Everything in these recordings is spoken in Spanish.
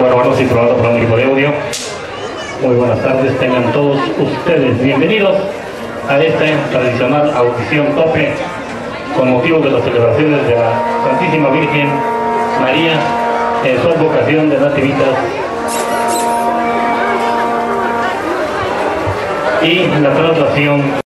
Bueno, bueno, sí, probando por equipo de audio. Muy buenas tardes, tengan todos ustedes bienvenidos a esta tradicional audición tope con motivo de las celebraciones de la Santísima Virgen María en su advocación de Nativitas y la traslación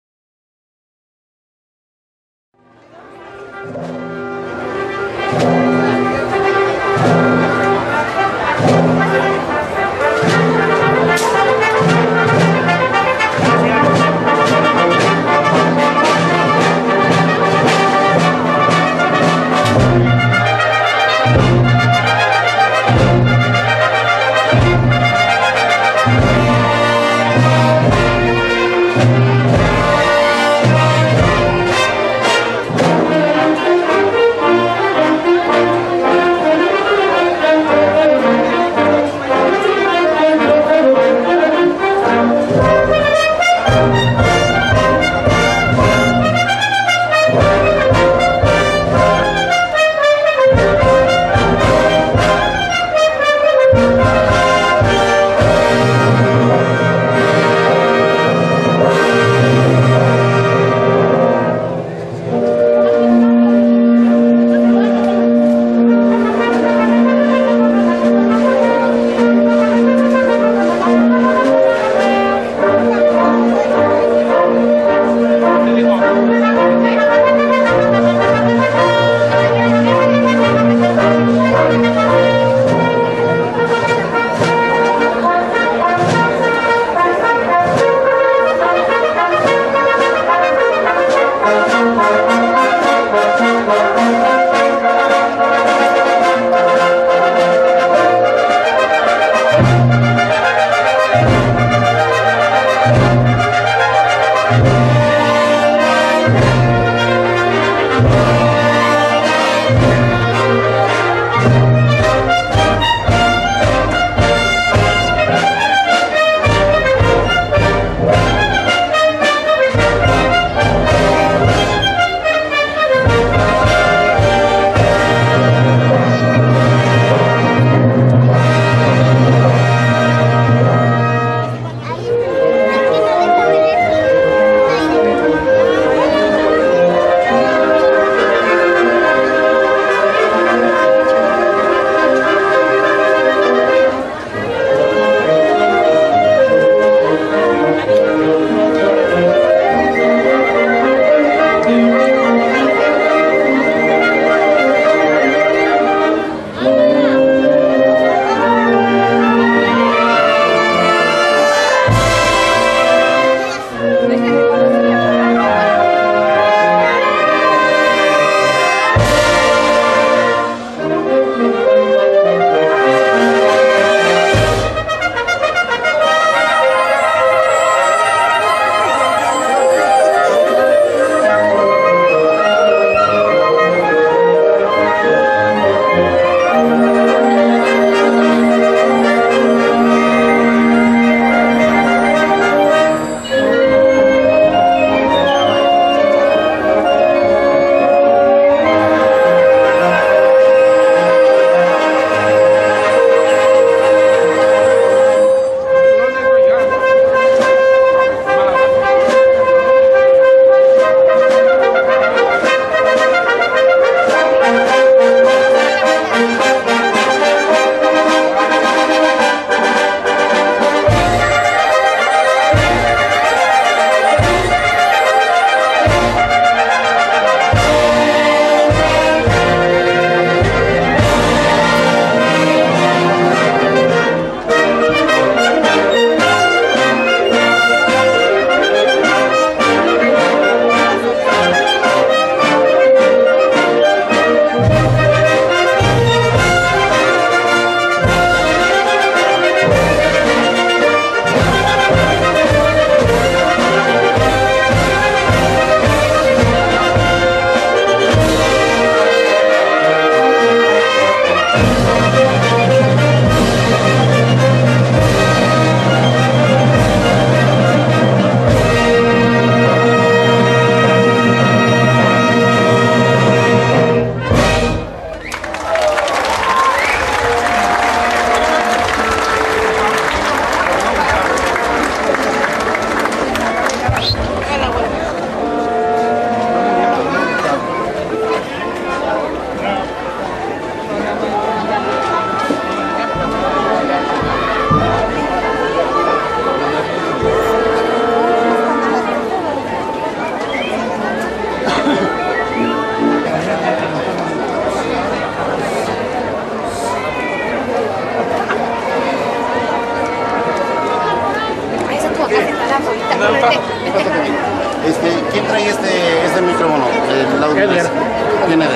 ¿Quién era?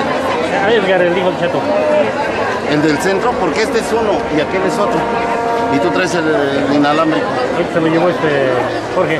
Edgar, el hijo del Chato. ¿El del centro? Porque este es uno y aquel es otro. Y tú traes el, el inalámbrico. Este se lo llevó este Jorge.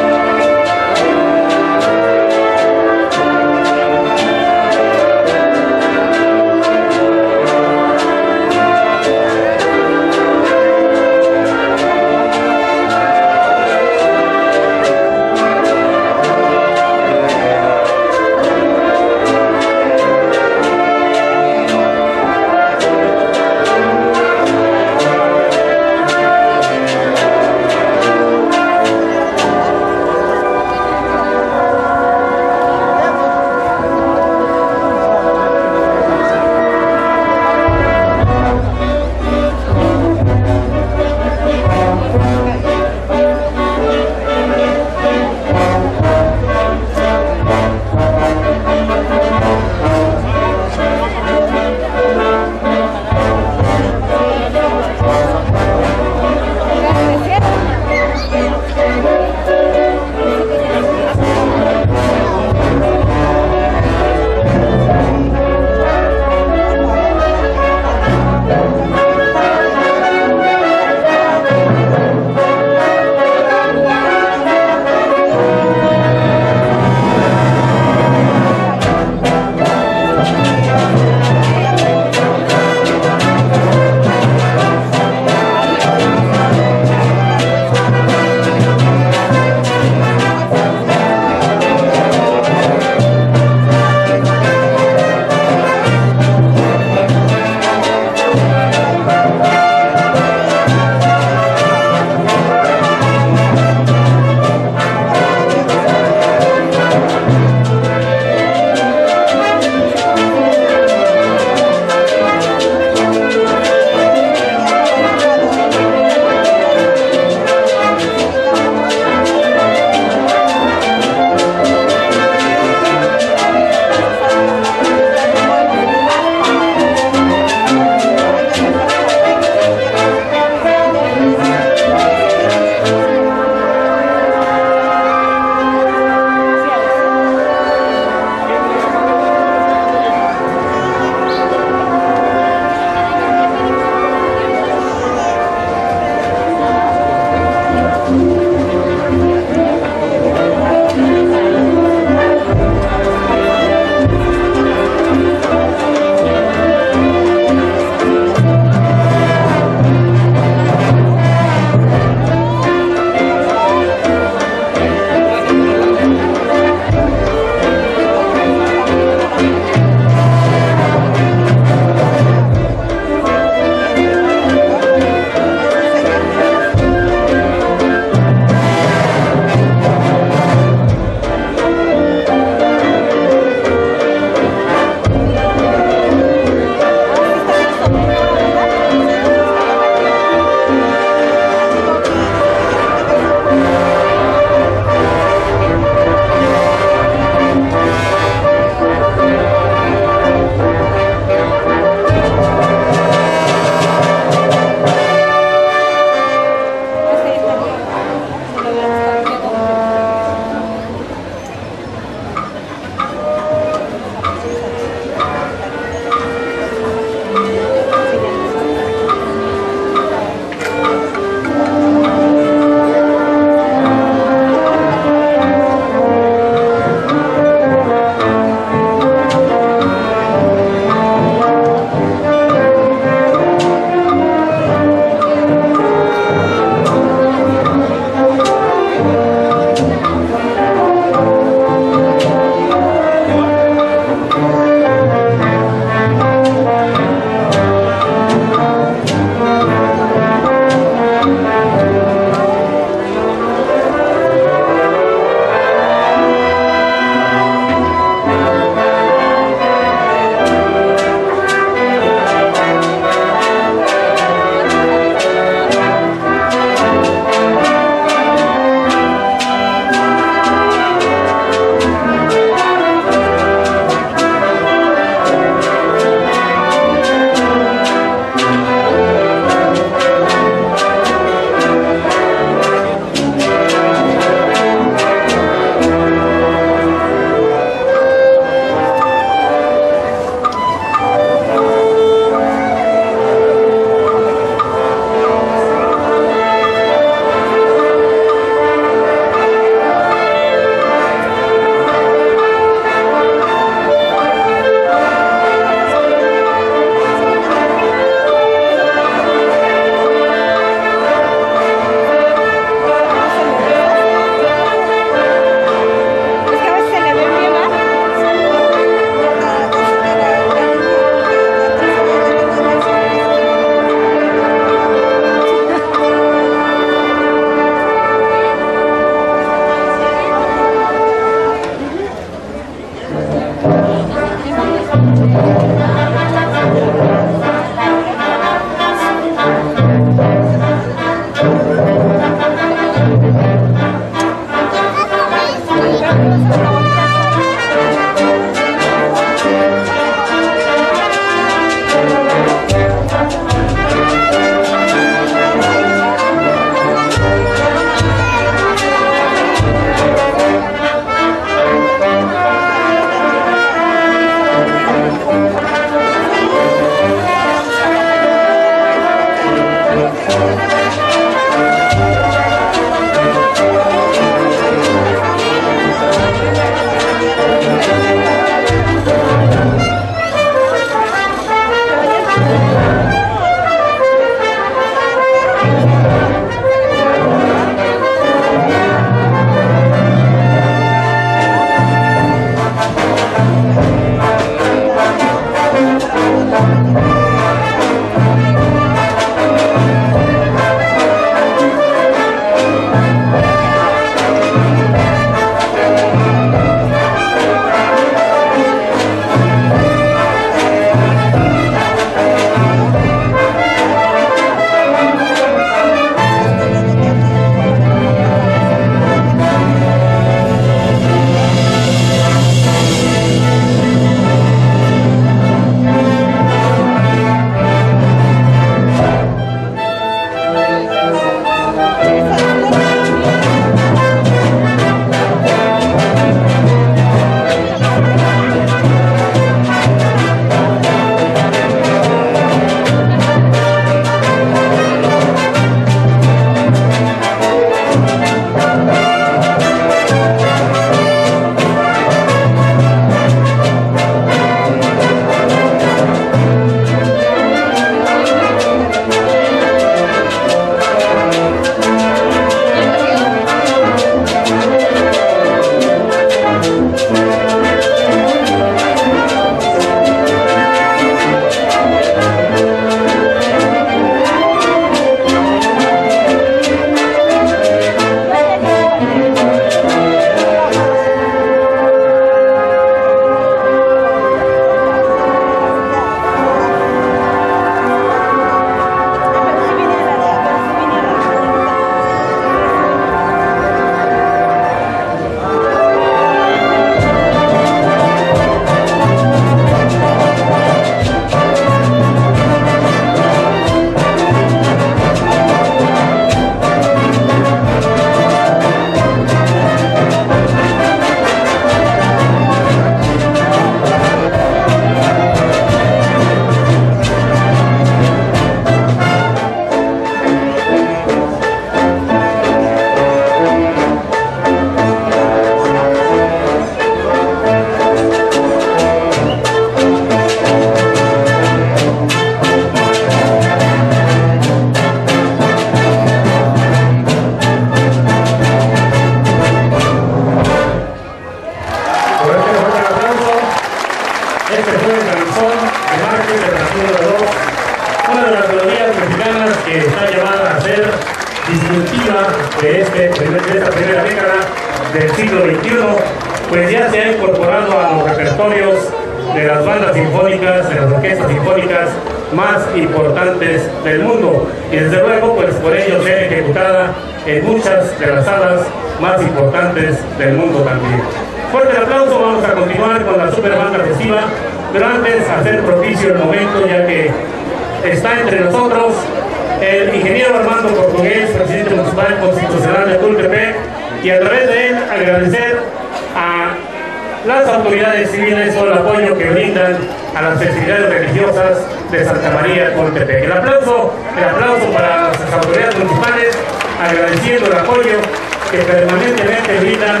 permanentemente brindan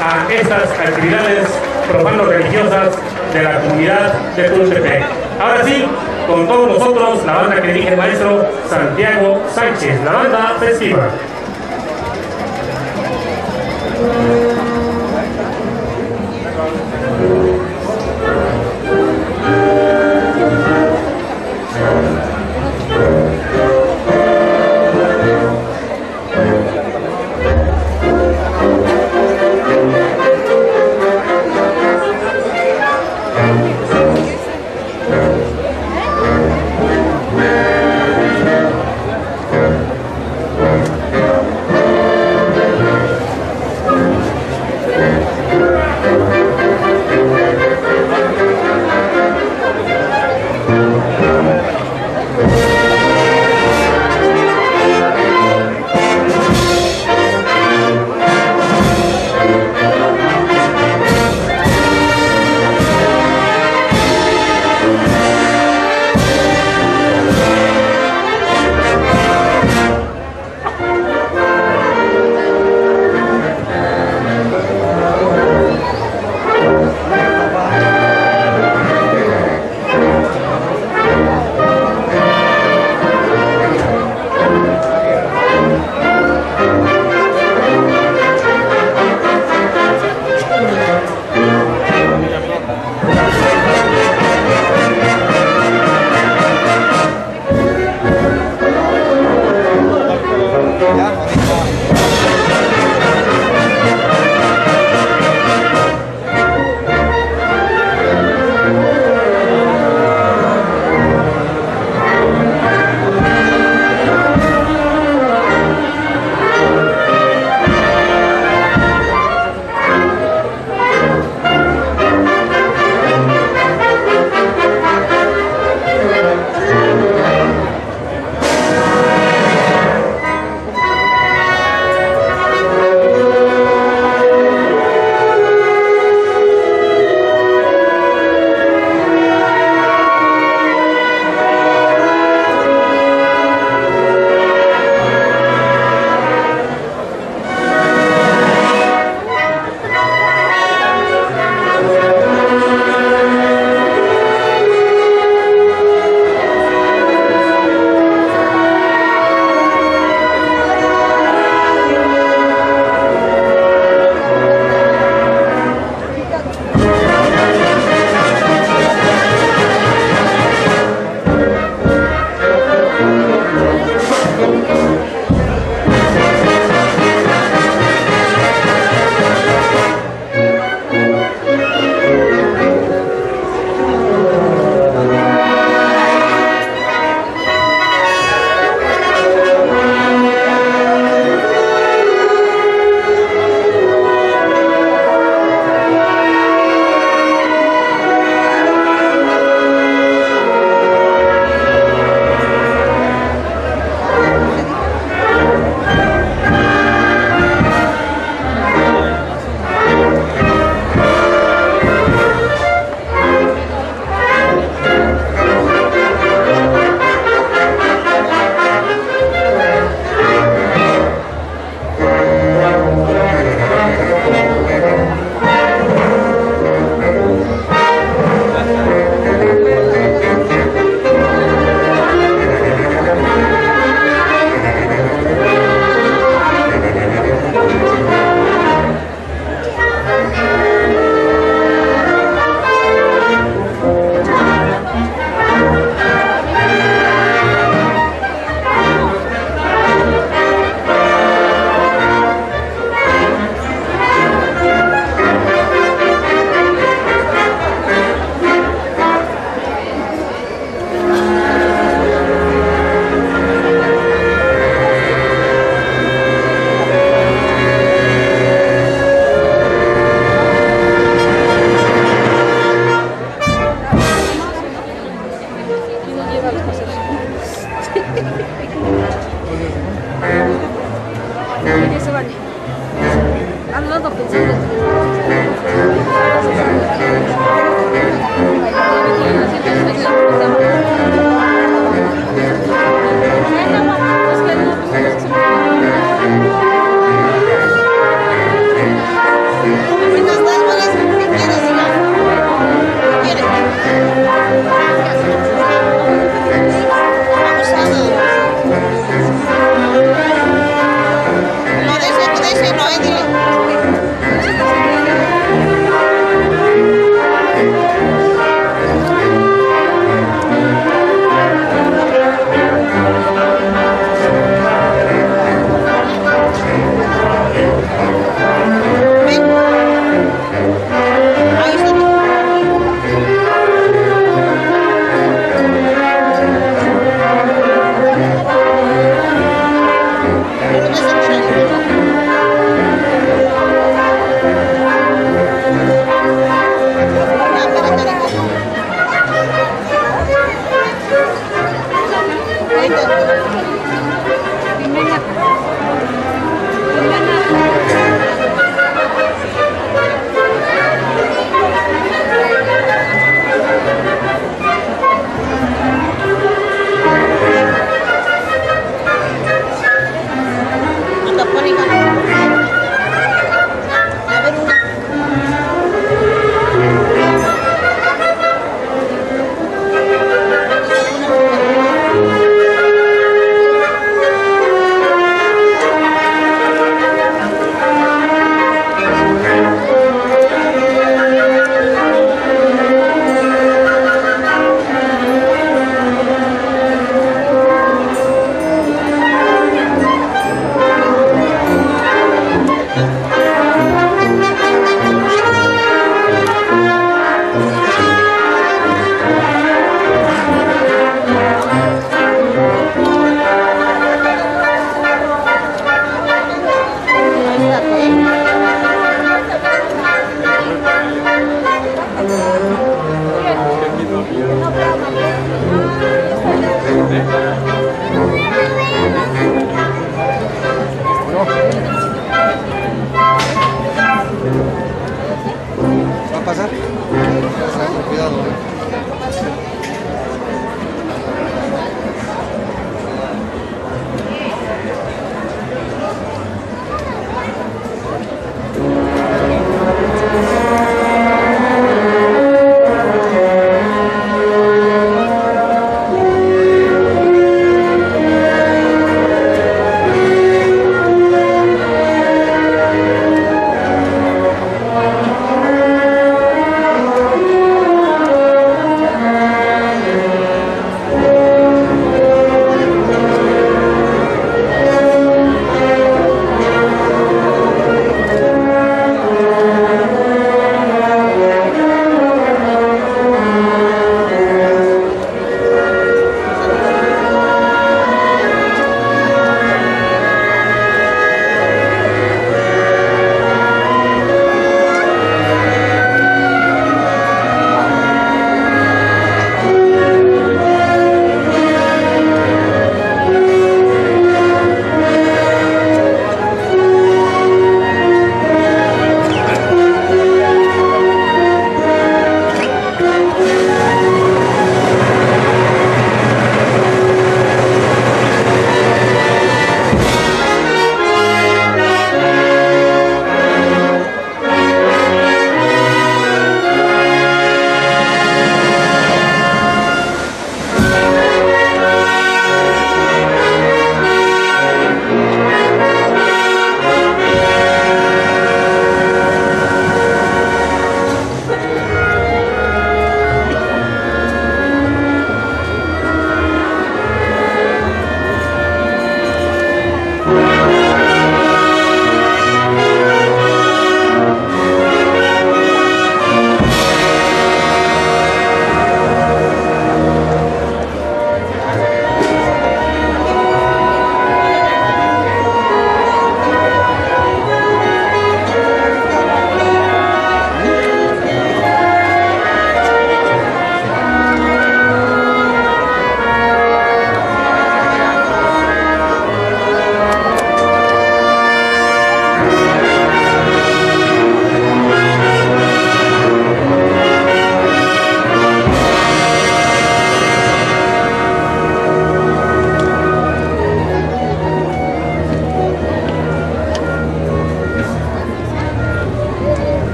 a esas actividades profano-religiosas de la comunidad de Tultepec. Ahora sí, con todos nosotros, la banda que dirige el maestro Santiago Sánchez, la banda festiva.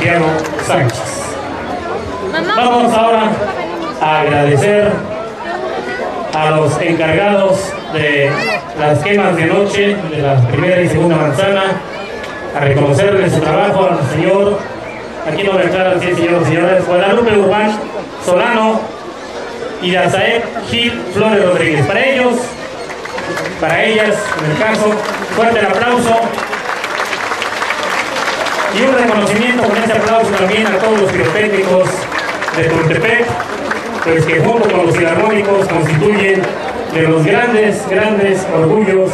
Santiago Sánchez. Vamos ahora a agradecer a los encargados de las quemas de noche de la primera y segunda manzana, a reconocerles su trabajo al señor, aquí no me aclaran si es señor o señora, Guadalupe Urbán Solano y Azael Gil Flores Rodríguez. Para ellos, para ellas, en el caso, fuerte el aplauso y un reconocimiento con ese aplauso también a todos los pirotécnicos de Tultepec, pues que junto con los filarmónicos constituyen de los grandes, grandes orgullos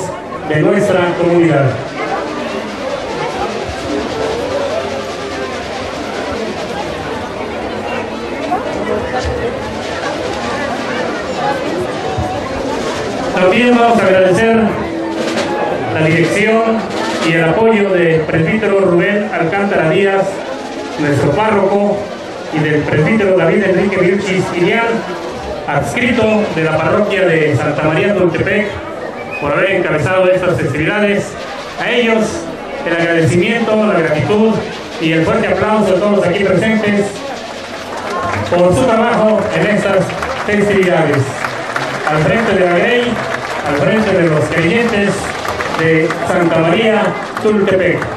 de nuestra comunidad. También vamos a agradecer la dirección y el apoyo del presbítero Rubén Alcántara Díaz, nuestro párroco, y del presbítero David Enrique Virchis Ilián, adscrito de la parroquia de Santa María Tultepec, por haber encabezado estas festividades. A ellos el agradecimiento, la gratitud y el fuerte aplauso de todos aquí presentes por su trabajo en estas festividades. Al frente de la ley, al frente de los creyentes de Santa María Tultepec.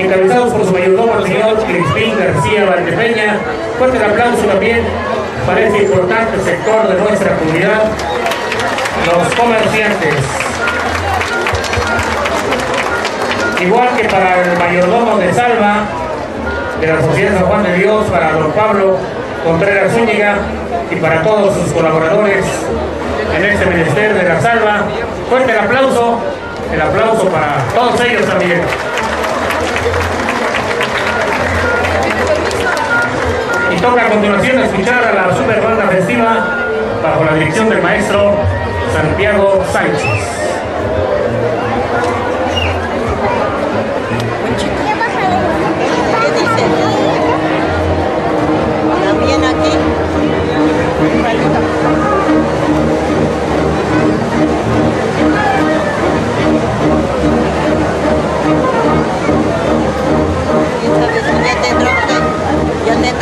Encabezados por su mayordomo, el señor Crispín García Valdepeña. Fuerte el aplauso también para este importante sector de nuestra comunidad, los comerciantes. Igual que para el mayordomo de Salva, de la Sociedad San Juan de Dios, para don Pablo Contreras Zúñiga y para todos sus colaboradores en este ministerio de la Salva. Fuerte el aplauso, el aplauso para todos ellos también. Toca a continuación escuchar a la super banda festiva bajo la dirección del maestro Santiago Sánchez. ¿Qué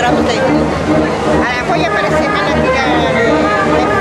para tudo aí. Ah, foi aparecer, mas não tinha...